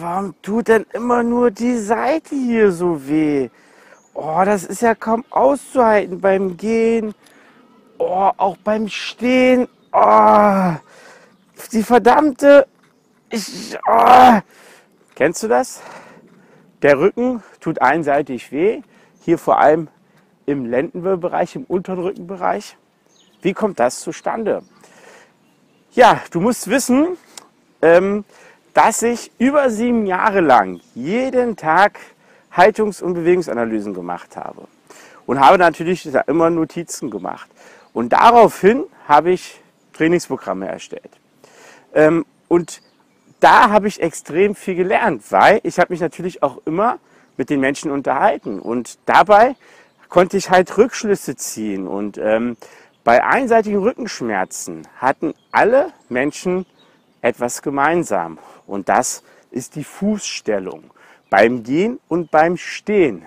warum tut denn immer nur die Seite hier so weh? Oh, das ist ja kaum auszuhalten beim Gehen. Oh, auch beim Stehen. Oh, die verdammte. Ich. Oh. Kennst du das? Der Rücken tut einseitig weh. Hier vor allem im Lendenwirbelbereich, im unteren Rückenbereich. Wie kommt das zustande? Ja, du musst wissen, ähm, dass ich über sieben Jahre lang jeden Tag Haltungs- und Bewegungsanalysen gemacht habe. Und habe natürlich immer Notizen gemacht. Und daraufhin habe ich Trainingsprogramme erstellt. Ähm, und da habe ich extrem viel gelernt, weil ich habe mich natürlich auch immer mit den Menschen unterhalten. Und dabei konnte ich halt Rückschlüsse ziehen. Und ähm, bei einseitigen Rückenschmerzen hatten alle Menschen etwas gemeinsam. Und das ist die Fußstellung beim Gehen und beim Stehen.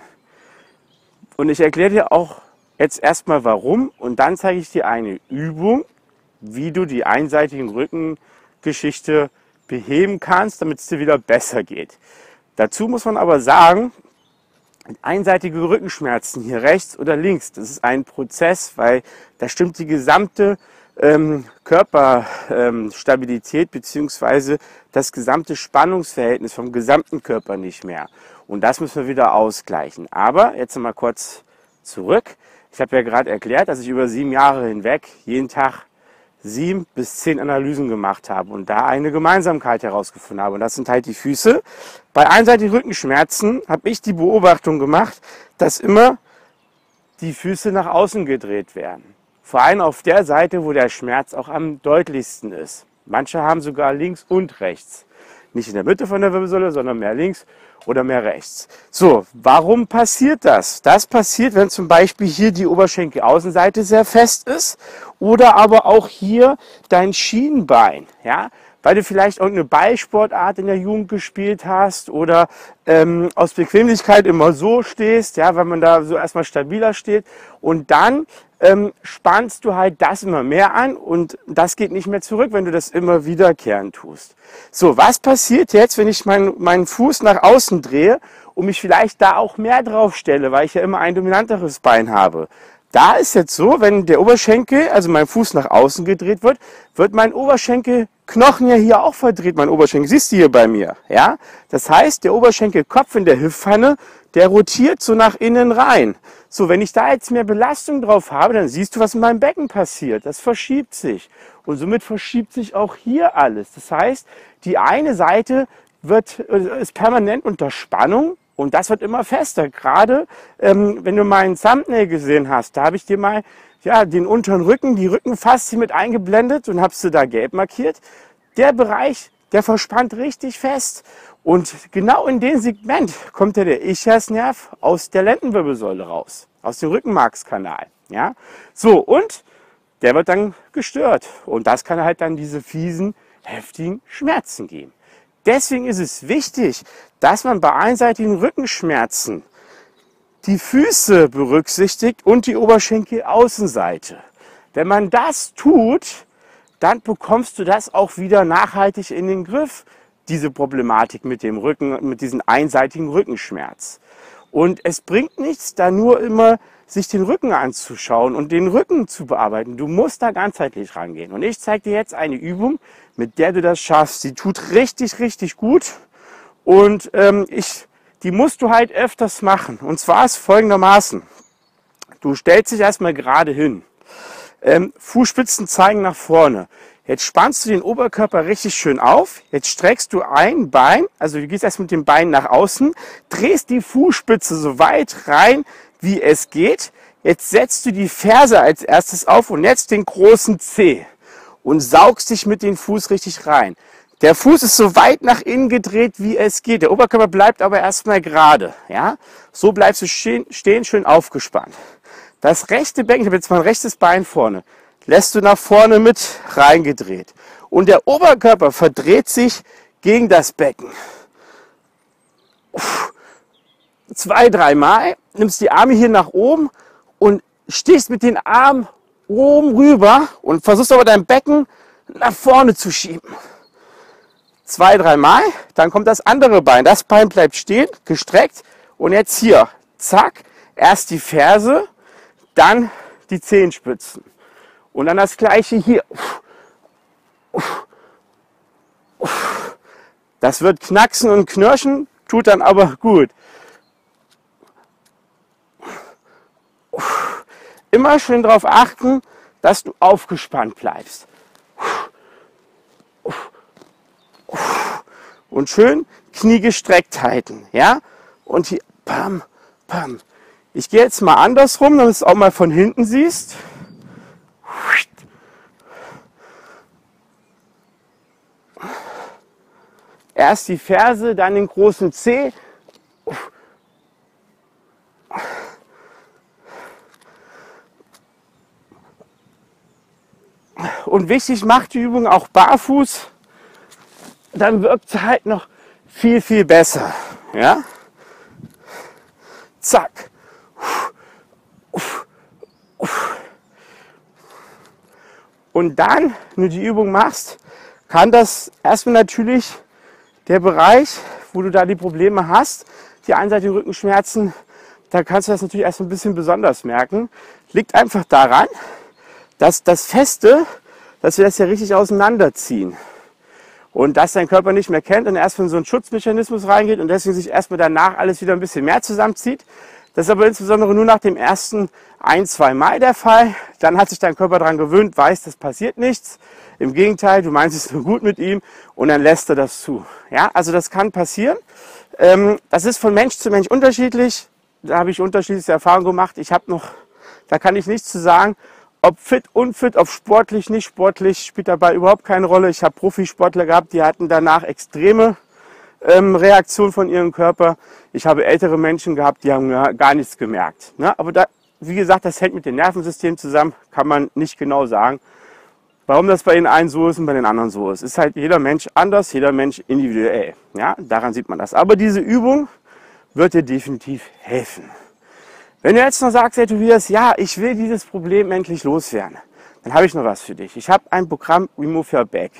Und ich erkläre dir auch jetzt erstmal warum und dann zeige ich dir eine Übung, wie du die einseitigen Rückengeschichte beheben kannst, damit es dir wieder besser geht. Dazu muss man aber sagen, einseitige Rückenschmerzen hier rechts oder links, das ist ein Prozess, weil da stimmt die gesamte ähm, Körperstabilität ähm, beziehungsweise das gesamte Spannungsverhältnis vom gesamten Körper nicht mehr. Und das müssen wir wieder ausgleichen. Aber jetzt mal kurz zurück. Ich habe ja gerade erklärt, dass ich über sieben Jahre hinweg jeden Tag sieben bis zehn Analysen gemacht habe und da eine Gemeinsamkeit herausgefunden habe. Und das sind halt die Füße. Bei einseitigen Rückenschmerzen habe ich die Beobachtung gemacht, dass immer die Füße nach außen gedreht werden. Vor allem auf der Seite, wo der Schmerz auch am deutlichsten ist. Manche haben sogar links und rechts. Nicht in der Mitte von der Wirbelsäule, sondern mehr links oder mehr rechts. So, warum passiert das? Das passiert, wenn zum Beispiel hier die Oberschenkelaußenseite sehr fest ist oder aber auch hier dein Schienbein. Ja? weil du vielleicht irgendeine Ballsportart in der Jugend gespielt hast oder ähm, aus Bequemlichkeit immer so stehst, ja, weil man da so erstmal stabiler steht und dann ähm, spannst du halt das immer mehr an und das geht nicht mehr zurück, wenn du das immer wiederkehrend tust. So, was passiert jetzt, wenn ich mein, meinen Fuß nach außen drehe und mich vielleicht da auch mehr drauf stelle, weil ich ja immer ein dominanteres Bein habe? Da ist jetzt so, wenn der Oberschenkel, also mein Fuß nach außen gedreht wird, wird mein Oberschenkelknochen ja hier auch verdreht, mein Oberschenkel. Siehst du hier bei mir, ja? Das heißt, der Oberschenkelkopf in der Hüftpfanne, der rotiert so nach innen rein. So, wenn ich da jetzt mehr Belastung drauf habe, dann siehst du, was in meinem Becken passiert. Das verschiebt sich. Und somit verschiebt sich auch hier alles. Das heißt, die eine Seite wird, ist permanent unter Spannung und das wird immer fester. Gerade ähm, wenn du meinen Thumbnail gesehen hast, da habe ich dir mal ja, den unteren Rücken, die Rückenfaszie mit eingeblendet und habe sie da gelb markiert. Der Bereich, der verspannt richtig fest. Und genau in dem Segment kommt ja der Ischiasnerv aus der Lendenwirbelsäule raus, aus dem Rückenmarkskanal. Ja? So, und der wird dann gestört. Und das kann halt dann diese fiesen, heftigen Schmerzen geben. Deswegen ist es wichtig, dass man bei einseitigen Rückenschmerzen die Füße berücksichtigt und die Oberschenkelaußenseite. Wenn man das tut, dann bekommst du das auch wieder nachhaltig in den Griff, diese Problematik mit dem Rücken, mit diesem einseitigen Rückenschmerz. Und es bringt nichts, da nur immer sich den Rücken anzuschauen und den Rücken zu bearbeiten. Du musst da ganzheitlich rangehen. Und ich zeige dir jetzt eine Übung, mit der du das schaffst. Sie tut richtig, richtig gut. Und ähm, ich, die musst du halt öfters machen. Und zwar ist folgendermaßen. Du stellst dich erstmal gerade hin. Ähm, Fußspitzen zeigen nach vorne. Jetzt spannst du den Oberkörper richtig schön auf. Jetzt streckst du ein Bein, also du gehst erst mit dem Bein nach außen, drehst die Fußspitze so weit rein, wie es geht. Jetzt setzt du die Ferse als erstes auf und jetzt den großen Zeh und saugst dich mit dem Fuß richtig rein. Der Fuß ist so weit nach innen gedreht, wie es geht. Der Oberkörper bleibt aber erstmal gerade. Ja? So bleibst du stehen, schön aufgespannt. Das rechte Becken, ich habe jetzt mein rechtes Bein vorne, lässt du nach vorne mit reingedreht. Und der Oberkörper verdreht sich gegen das Becken. Zwei, dreimal, nimmst die Arme hier nach oben und stehst mit den Armen oben rüber und versuchst aber dein Becken nach vorne zu schieben. zwei, dreimal, dann kommt das andere Bein. Das Bein bleibt stehen, gestreckt und jetzt hier, zack, erst die Ferse, dann die Zehenspitzen. Und dann das gleiche hier. Das wird knacksen und knirschen, tut dann aber gut. Immer schön darauf achten, dass du aufgespannt bleibst. Und schön Knie gestreckt halten. Ja? Und hier, pam, pam. Ich gehe jetzt mal andersrum, damit du es auch mal von hinten siehst. Erst die Ferse, dann den großen Zeh. Und wichtig, macht die Übung auch barfuß. Dann wirkt sie halt noch viel, viel besser. Ja? Zack. Und dann, wenn du die Übung machst, kann das erstmal natürlich der Bereich, wo du da die Probleme hast, die einseitigen Rückenschmerzen, da kannst du das natürlich erst ein bisschen besonders merken. Liegt einfach daran, dass das Feste, dass wir das ja richtig auseinanderziehen. Und dass dein Körper nicht mehr kennt und erst in so einen Schutzmechanismus reingeht und deswegen sich erstmal danach alles wieder ein bisschen mehr zusammenzieht. Das ist aber insbesondere nur nach dem ersten ein, zwei Mal der Fall. Dann hat sich dein Körper daran gewöhnt, weiß, das passiert nichts. Im Gegenteil, du meinst es nur gut mit ihm und dann lässt er das zu. Ja, also das kann passieren. Ähm, das ist von Mensch zu Mensch unterschiedlich. Da habe ich unterschiedliche Erfahrungen gemacht. Ich habe noch, da kann ich nichts zu sagen. Ob fit, unfit, ob sportlich, nicht sportlich, spielt dabei überhaupt keine Rolle. Ich habe Profisportler gehabt, die hatten danach extreme ähm, Reaktionen von ihrem Körper. Ich habe ältere Menschen gehabt, die haben gar nichts gemerkt. Ne? Aber da, wie gesagt, das hängt mit dem Nervensystem zusammen, kann man nicht genau sagen. Warum das bei den einen so ist und bei den anderen so ist, ist halt jeder Mensch anders, jeder Mensch individuell. Ja, daran sieht man das. Aber diese Übung wird dir definitiv helfen. Wenn du jetzt noch sagst, hey Tobias, ja, ich will dieses Problem endlich loswerden, dann habe ich noch was für dich. Ich habe ein Programm Remove Your Back.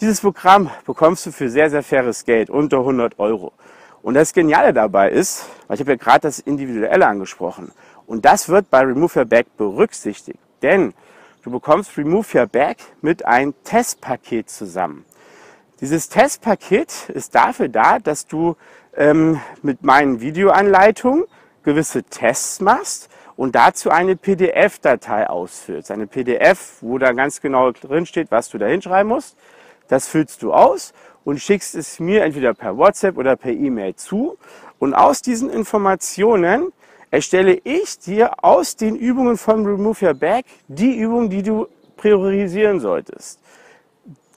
Dieses Programm bekommst du für sehr, sehr faires Geld, unter 100 Euro. Und das Geniale dabei ist, weil ich habe ja gerade das Individuelle angesprochen, und das wird bei Remove Your Back berücksichtigt. Denn Du bekommst Remove Your Bag mit einem Testpaket zusammen. Dieses Testpaket ist dafür da, dass du ähm, mit meinen Videoanleitungen gewisse Tests machst und dazu eine PDF-Datei ausfüllst. Eine PDF, wo da ganz genau drin steht, was du da hinschreiben musst. Das füllst du aus und schickst es mir entweder per WhatsApp oder per E-Mail zu. Und aus diesen Informationen erstelle ich dir aus den Übungen von Remove Your Back die Übungen, die du priorisieren solltest,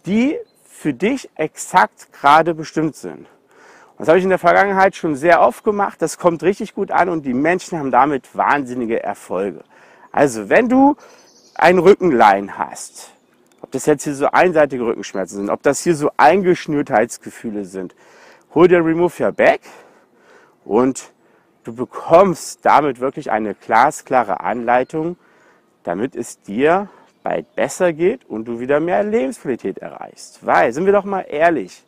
die für dich exakt gerade bestimmt sind. Das habe ich in der Vergangenheit schon sehr oft gemacht. Das kommt richtig gut an und die Menschen haben damit wahnsinnige Erfolge. Also, wenn du ein Rückenlein hast, ob das jetzt hier so einseitige Rückenschmerzen sind, ob das hier so Eingeschnürtheitsgefühle sind, hol dir Remove Your Back und Du bekommst damit wirklich eine glasklare Anleitung, damit es dir bald besser geht und du wieder mehr Lebensqualität erreichst. Weil, sind wir doch mal ehrlich,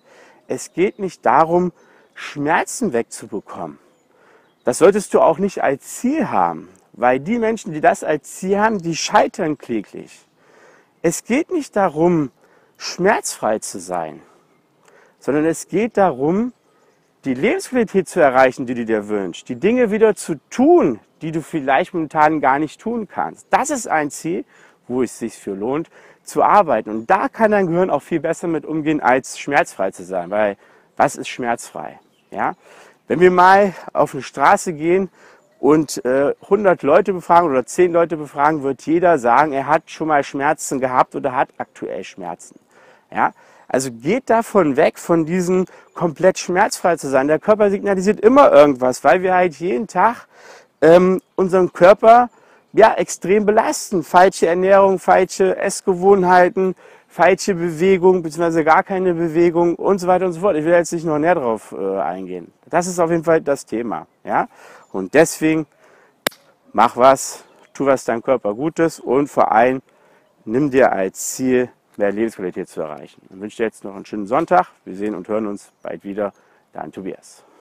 es geht nicht darum, Schmerzen wegzubekommen. Das solltest du auch nicht als Ziel haben, weil die Menschen, die das als Ziel haben, die scheitern kläglich. Es geht nicht darum, schmerzfrei zu sein, sondern es geht darum, die Lebensqualität zu erreichen, die du dir wünschst, die Dinge wieder zu tun, die du vielleicht momentan gar nicht tun kannst. Das ist ein Ziel, wo es sich für lohnt, zu arbeiten. Und da kann dein Gehirn auch viel besser mit umgehen, als schmerzfrei zu sein. Weil was ist schmerzfrei? Ja? Wenn wir mal auf eine Straße gehen und äh, 100 Leute befragen oder 10 Leute befragen, wird jeder sagen, er hat schon mal Schmerzen gehabt oder hat aktuell Schmerzen. Ja? Also geht davon weg, von diesem komplett schmerzfrei zu sein. Der Körper signalisiert immer irgendwas, weil wir halt jeden Tag ähm, unseren Körper ja, extrem belasten. Falsche Ernährung, falsche Essgewohnheiten, falsche Bewegung, beziehungsweise gar keine Bewegung und so weiter und so fort. Ich will jetzt nicht noch näher drauf äh, eingehen. Das ist auf jeden Fall das Thema. Ja? Und deswegen mach was, tu was deinem Körper Gutes und vor allem nimm dir als Ziel mehr Lebensqualität zu erreichen. Ich wünsche dir jetzt noch einen schönen Sonntag. Wir sehen und hören uns bald wieder. Dein Tobias.